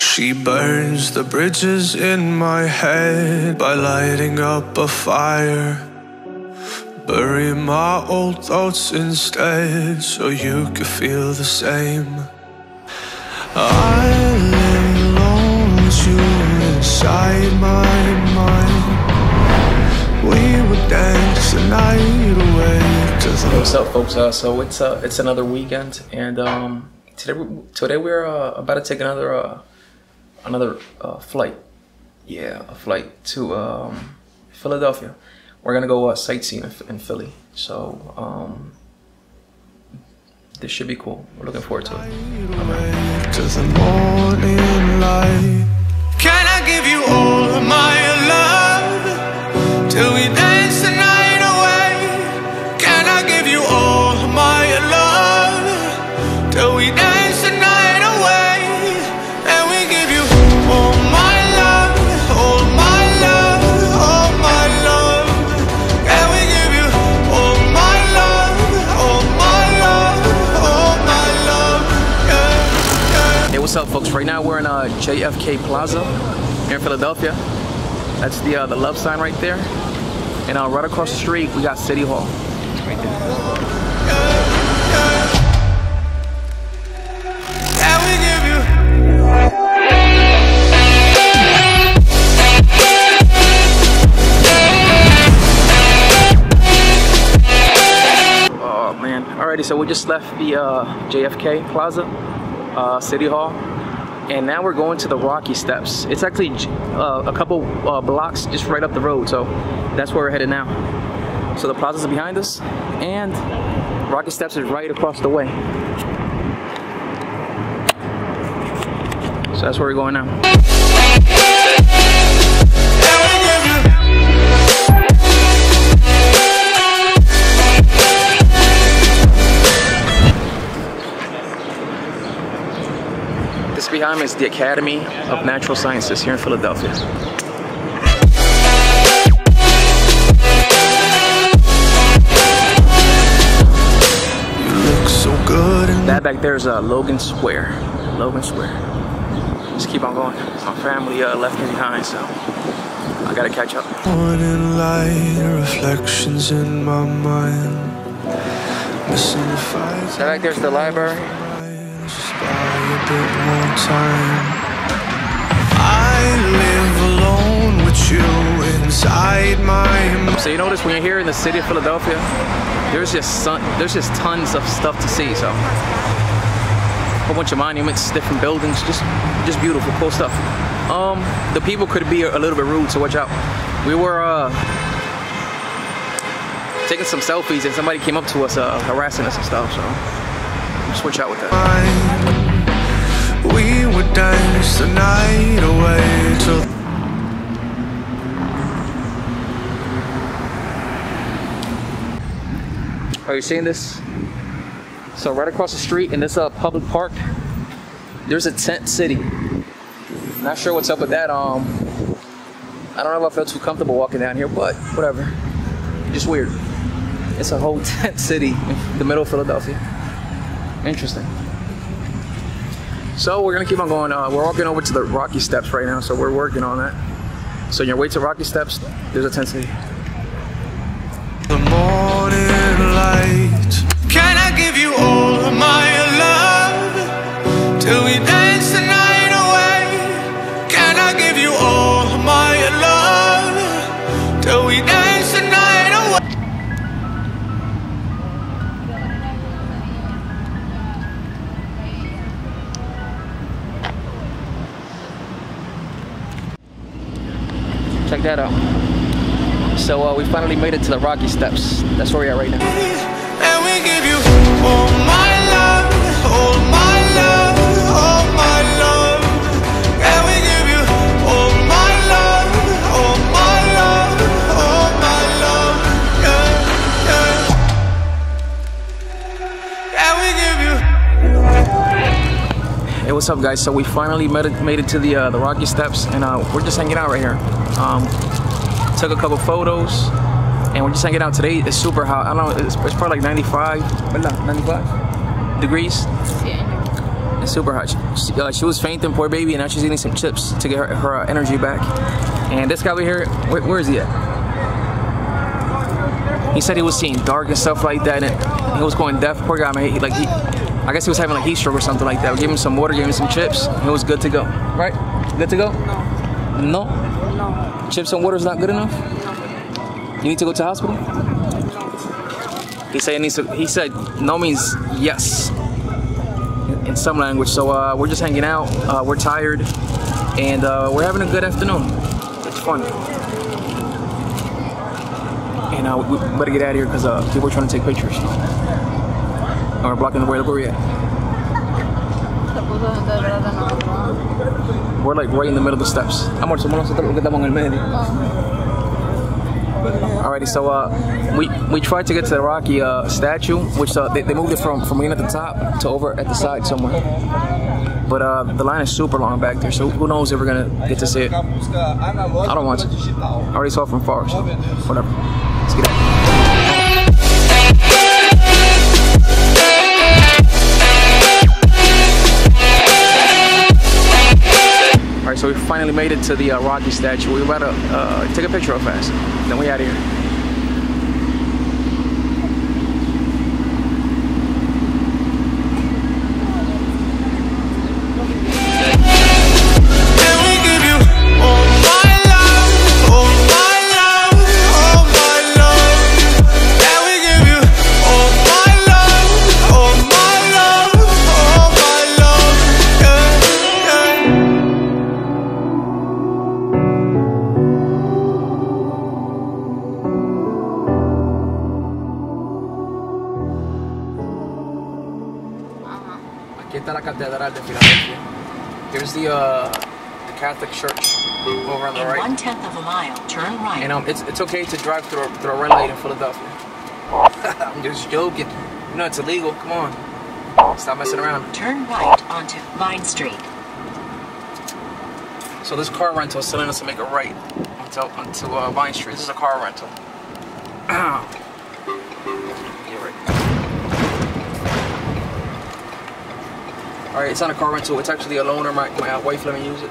She burns the bridges in my head by lighting up a fire. Bury my old thoughts instead so you could feel the same. I live alone with you inside my mind. We would dance the night away What's up, folks? Uh, so it's uh, it's another weekend, and um, today we- today we're uh, about to take another uh, another uh, flight. Yeah, a flight to um, Philadelphia. We're gonna go uh, sightseeing in, Philly. So um, this should be cool. We're looking forward to it. Can I give you all of my what's up, folks? Right now we're in uh, JFK Plaza here in Philadelphia. That's the uh, the love sign right there. And uh, right across the street we got City Hall. Right Oh man. Alrighty, so we just left the uh, JFK Plaza, uh, City Hall, and now we're going to the Rocky Steps. It's actually uh, a couple uh, blocks just right up the road, so that's where we're headed now. So the plaza's behind us, and Rocky Steps is right across the way. So that's where we're going now. Me is the Academy of Natural Sciences here in Philadelphia. So That back there is uh, Logan Square. Logan Square. Just keep on going. My family uh, left me behind, so I gotta catch up. morning light reflections in my mind. Missing the fight. That back there's the library. Buy a bit more time. I live alone with you inside my. So you notice when you're here in the city of Philadelphia, there's just son- there's just tons of stuff to see. So a bunch of monuments, different buildings, just just beautiful, cool stuff. Um, the people could be a little bit rude, so watch out. We were uh, taking some selfies, and somebody came up to us, uh, harassing us and stuff. So just watch out with that. We would dance the night away till Are you seeing this? So right across the street in this uh, public park, there's a tent city. Not sure what's up with that. Um, I don't know if I feel too comfortable walking down here, but whatever. Just weird. It's a whole tent city in the middle of Philadelphia. Interesting. So we're gonna keep on going. Uh, we're walking over to the Rocky Steps right now, so we're working on that. So your way to Rocky Steps, there's a tent city. the morning light. Can I give you all Check that out. So uh, we finally made it to the Rocky Steps. That's where we are right now. What's up, guys? So we finally made it, made it to the uh, the Rocky Steps, and uh, we're just hanging out right here. Um, took a couple photos, and we're just hanging out. Today it's super hot. I don't know. It's, it's probably like 95, ¿verdad? 95 degrees. And super hot. She, uh, she was fainting, poor baby, and now she's eating some chips to get her, her uh, energy back. And this guy over here, where, where is he at? He said he was seeing dark and stuff like that, and he was going deaf. Poor guy, man. He, like he, I guess he was having a heat stroke or something like that. We gave him some water, gave him some chips. And it was good to go. Right? Good to go? No. No. Chips and water is not good enough. You need to go to the hospital. He said it needs to, he said no means yes in, in some language. So uh, we're just hanging out. Uh, we're tired, and uh, we're having a good afternoon. It's fun. And uh, we better get out of here because uh, people are trying to take pictures. And we're blocking the way. Look where. We're like right in the middle of the steps. Amor, somos nosotros que estamos en el medio. Alrighty, so uh, we we tried to get to the Rocky uh, statue, which uh, they, they moved it from from being at the top to over at the side somewhere. But uh, the line is super long back there, so who knows if we're gonna get to see it. I don't want to. I already saw it from far, so whatever. Let's get out. So we finally made it to the uh, Rocky statue. We to uh, take a picture real fast. Then we out of here. Aquí está la catedral de Filadelfia. Here's the uh, the Catholic church over on the In right. one tenth of a mile, turn right. And um, it's it's okay to drive through a, through a red light in Philadelphia. I'm just joking. You know it's illegal. Come on, stop messing around. turn right onto Vine Street. So this car rental is telling us to make a right onto until uh, Vine Street. This is a car rental. All right, it's not a car rental. It's actually a loaner. My my uh, wife let me use it.